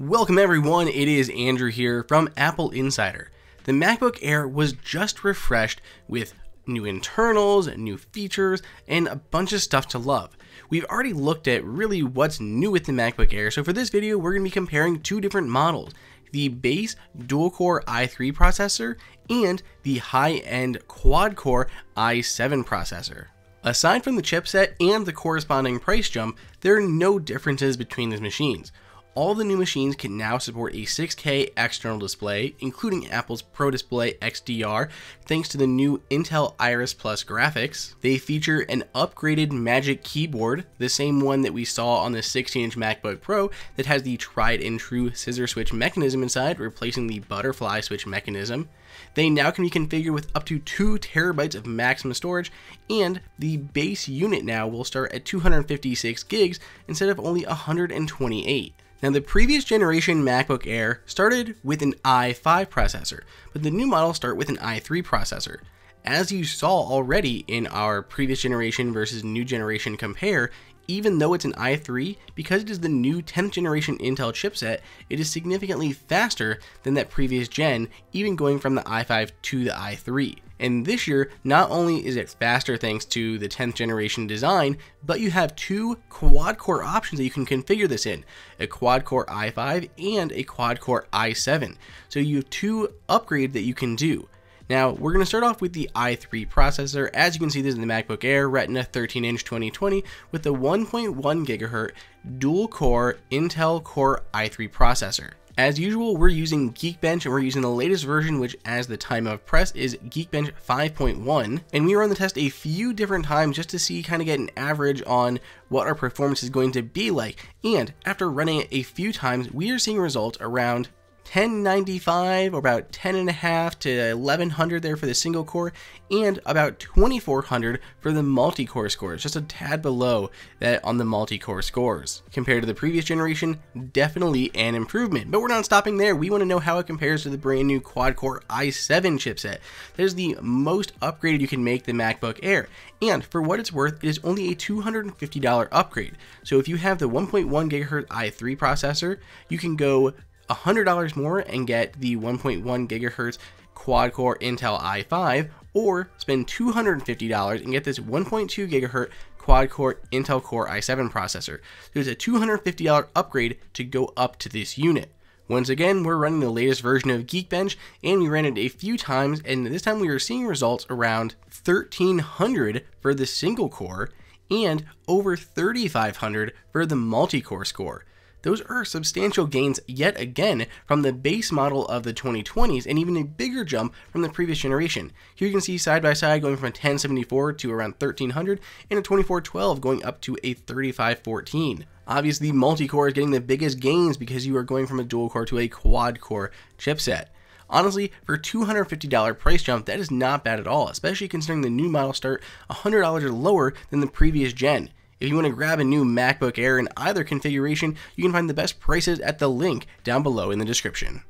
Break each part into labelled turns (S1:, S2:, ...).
S1: Welcome everyone, it is Andrew here from Apple Insider. The MacBook Air was just refreshed with new internals, new features, and a bunch of stuff to love. We've already looked at really what's new with the MacBook Air, so for this video we're going to be comparing two different models, the base dual-core i3 processor and the high-end quad-core i7 processor. Aside from the chipset and the corresponding price jump, there are no differences between these machines all the new machines can now support a 6K external display, including Apple's Pro Display XDR, thanks to the new Intel Iris Plus graphics. They feature an upgraded Magic Keyboard, the same one that we saw on the 16-inch MacBook Pro that has the tried and true scissor switch mechanism inside, replacing the butterfly switch mechanism. They now can be configured with up to 2 terabytes of maximum storage, and the base unit now will start at 256 gigs instead of only 128. Now the previous generation MacBook Air started with an i5 processor, but the new models start with an i3 processor. As you saw already in our previous generation versus new generation compare, even though it's an i3, because it is the new 10th generation Intel chipset, it is significantly faster than that previous gen, even going from the i5 to the i3. And this year, not only is it faster thanks to the 10th generation design, but you have two quad core options that you can configure this in a quad core i5 and a quad core i7. So you have two upgrades that you can do. Now, we're going to start off with the i3 processor. As you can see, this is the MacBook Air Retina 13-inch 2020 with the 1.1 GHz dual-core Intel Core i3 processor. As usual, we're using Geekbench and we're using the latest version, which as the time of press is Geekbench 5.1. And we run the test a few different times just to see, kind of get an average on what our performance is going to be like. And after running it a few times, we are seeing results around 1095 or about 10 and a half to 1100 there for the single core and about 2400 for the multi-core scores just a tad below that on the multi-core scores. Compared to the previous generation definitely an improvement. But we're not stopping there. We want to know how it compares to the brand new quad-core i7 chipset. That is the most upgraded you can make the macbook air. And for what it's worth it is only a $250 upgrade. So if you have the 1.1 gigahertz i3 processor you can go $100 more and get the 1.1 gigahertz quad core Intel i5, or spend $250 and get this 1.2 gigahertz quad core Intel Core i7 processor. There's a $250 upgrade to go up to this unit. Once again, we're running the latest version of Geekbench, and we ran it a few times, and this time we were seeing results around 1300 for the single core, and over 3500 for the multi-core score. Those are substantial gains yet again from the base model of the 2020s and even a bigger jump from the previous generation. Here you can see side by side going from a 1074 to around 1300 and a 2412 going up to a 3514. Obviously, multi-core is getting the biggest gains because you are going from a dual core to a quad core chipset. Honestly, for $250 price jump, that is not bad at all, especially considering the new model start $100 lower than the previous gen. If you want to grab a new MacBook Air in either configuration, you can find the best prices at the link down below in the description.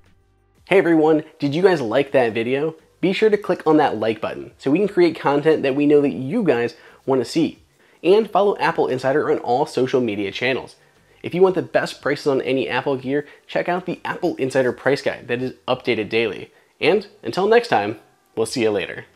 S2: Hey everyone, did you guys like that video? Be sure to click on that like button so we can create content that we know that you guys want to see. And follow Apple Insider on all social media channels. If you want the best prices on any Apple gear, check out the Apple Insider Price Guide that is updated daily. And until next time, we'll see you later.